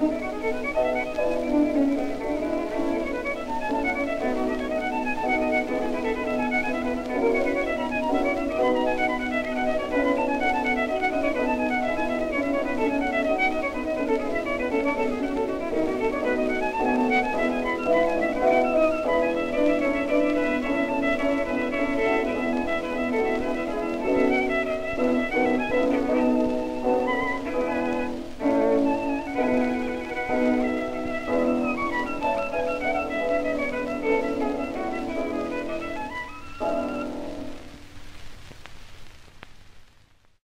Música